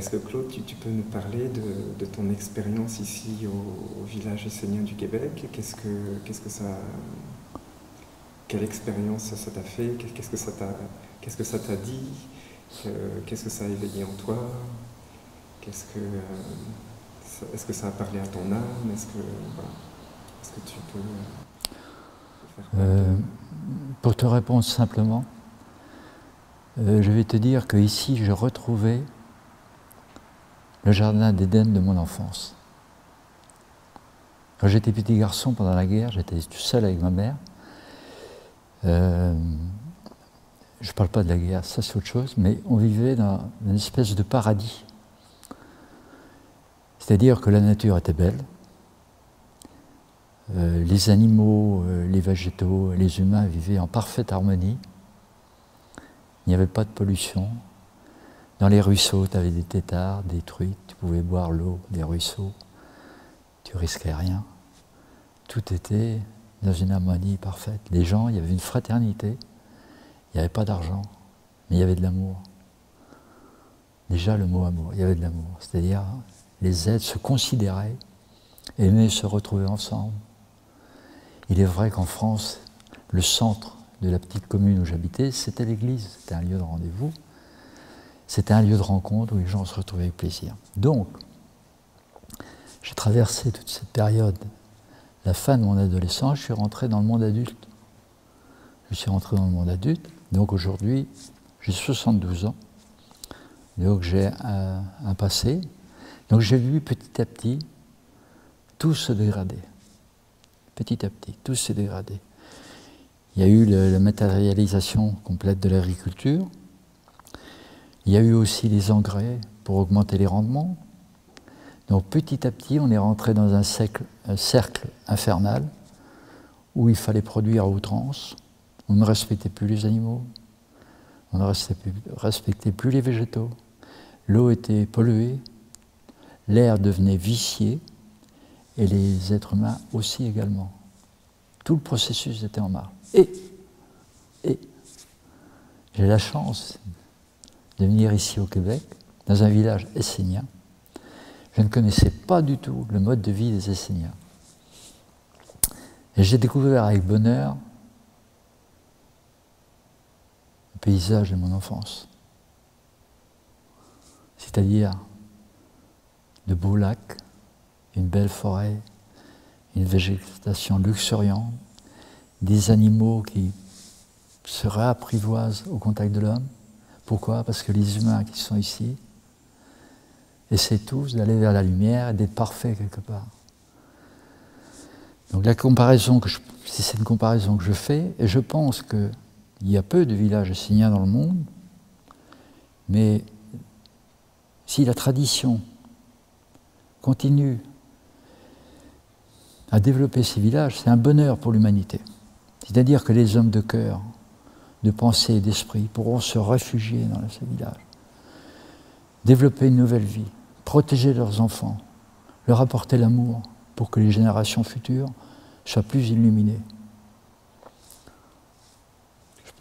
est-ce que Claude, tu, peux nous parler de, ton expérience ici au, village essénien du Québec? Qu'est-ce que, ça, quelle expérience ça t'a fait? Qu'est-ce que ça t'a, dit? Qu'est-ce que ça a éveillé en toi? Euh, est-ce que ça a parlé à ton âme? Est-ce que, tu peux euh, Pour te répondre simplement, euh, je vais te dire que ici, je retrouvais le jardin d'Éden de mon enfance. Quand j'étais petit garçon pendant la guerre, j'étais tout seul avec ma mère. Euh, je ne parle pas de la guerre, ça c'est autre chose, mais on vivait dans une espèce de paradis. C'est-à-dire que la nature était belle, euh, les animaux, les végétaux, les humains vivaient en parfaite harmonie. Il n'y avait pas de pollution. Dans les ruisseaux, tu avais des têtards, des tu pouvais boire l'eau des ruisseaux. Tu risquais rien. Tout était dans une harmonie parfaite. Les gens, il y avait une fraternité. Il n'y avait pas d'argent, mais il y avait de l'amour. Déjà le mot amour, il y avait de l'amour. C'est-à-dire, les êtres se considéraient, aimaient se retrouver ensemble. Il est vrai qu'en France, le centre de la petite commune où j'habitais, c'était l'église, c'était un lieu de rendez-vous, c'était un lieu de rencontre où les gens se retrouvaient avec plaisir. Donc, j'ai traversé toute cette période, la fin de mon adolescence, je suis rentré dans le monde adulte. Je suis rentré dans le monde adulte, donc aujourd'hui, j'ai 72 ans, donc j'ai un, passé, donc j'ai vu petit à petit tout se dégrader. Petit à petit, tout se dégrader. Il y a eu la matérialisation complète de l'agriculture. Il y a eu aussi les engrais pour augmenter les rendements. Donc petit à petit, on est rentré dans un cercle, infernal où il fallait produire à outrance. On ne respectait plus les animaux, on ne respectait plus les végétaux. L'eau était polluée, l'air devenait vicié et les êtres humains aussi également. Tout le processus était en marche. Et, et j'ai la chance de venir ici au Québec, dans un village essénien. Je ne connaissais pas du tout le mode de vie des Esséniens. Et j'ai découvert avec bonheur le paysage de mon enfance. C'est-à-dire de beaux lacs, une belle forêt, une végétation luxuriante, des animaux qui se réapprivoisent au contact de l'homme. Pourquoi? Parce que les humains qui sont ici essaient tous d'aller vers la lumière et d'être parfaits quelque part. Donc la comparaison, que c'est une comparaison que je fais, et je pense qu'il y a peu de villages esséniens dans le monde, mais si la tradition continue à développer ces villages, c'est un bonheur pour l'humanité. C'est-à-dire que les hommes de cœur, de pensée et d'esprit pourront se réfugier dans ces villages, développer une nouvelle vie, protéger leurs enfants, leur apporter l'amour pour que les générations futures soient plus illuminées.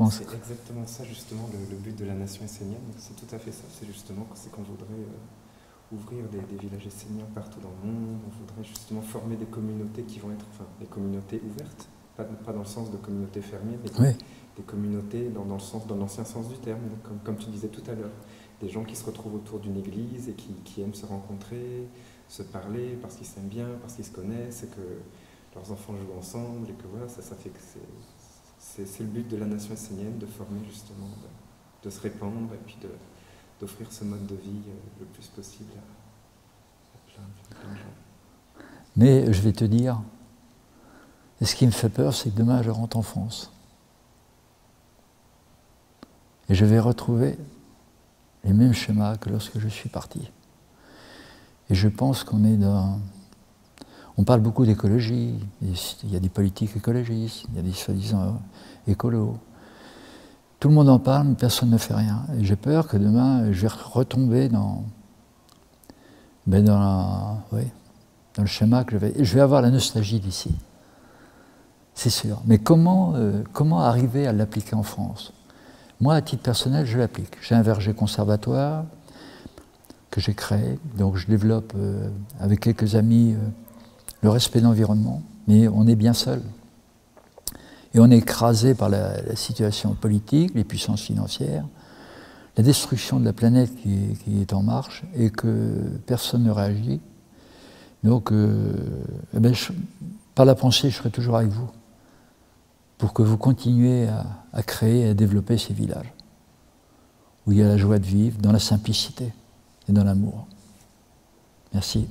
C'est exactement ça, justement, le, but de la nation essénienne. C'est tout à fait ça. C'est justement c'est qu'on voudrait euh, ouvrir des, villages esséniens partout dans le monde. On voudrait justement former des communautés qui vont être, enfin, des communautés ouvertes pas, dans le sens de communauté fermée, mais des communautés dans, le sens, dans l'ancien sens du terme, comme, comme, tu disais tout à l'heure. Des gens qui se retrouvent autour d'une église et qui, aiment se rencontrer, se parler parce qu'ils s'aiment bien, parce qu'ils se connaissent, et que leurs enfants jouent ensemble, et que voilà, ça, ça fait que c'est, le but de la nation essénienne, de former justement, de, se répandre et puis d'offrir ce mode de vie euh, le plus possible à, plein de gens. Mais je vais te dire, et ce qui me fait peur, c'est que demain, je rentre en France. Et je vais retrouver les mêmes schémas que lorsque je suis parti. Et je pense qu'on est dans... On parle beaucoup d'écologie, il y a des politiques écologistes, il y a des soi-disant écolos. Tout le monde en parle, mais personne ne fait rien. Et j'ai peur que demain, je vais retomber dans, ben dans, dans le schéma que je vais... Je vais avoir la nostalgie d'ici c'est sûr. Mais comment, euh, comment arriver à l'appliquer en France? Moi, à titre personnel, je l'applique. J'ai un verger conservatoire. que j'ai créé. Donc je développe euh, avec quelques amis euh, le respect de l'environnement, mais on est bien seul. Et on est écrasé par la, situation politique, les puissances financières, la destruction de la planète qui, est en marche et que personne ne réagit. Donc, eh ben, par la pensée, je serai toujours avec vous pour que vous continuiez à, créer et à développer ces villages où il y a la joie de vivre, dans la simplicité et dans l'amour. Merci.